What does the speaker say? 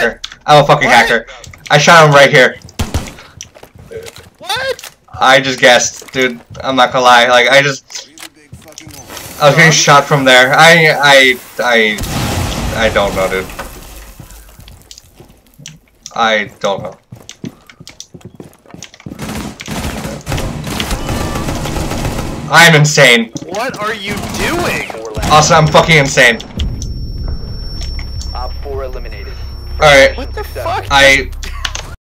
hacker. I'm a fucking What? hacker. I shot him right here. What? I just guessed, dude. I'm not gonna lie. Like I just, I was getting shot from there. I, I, I, I don't know, dude. I don't know. I'm insane. What are you doing? Also, I'm fucking insane. Op 4 eliminated. Alright, What the fuck? I,